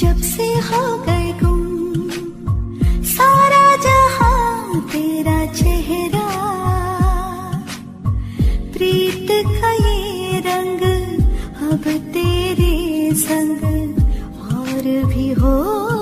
जब से हो गए गुम, सारा जहाँ तेरा चेहरा, प्रीत का ये रंग अब तेरे संग और भी हो।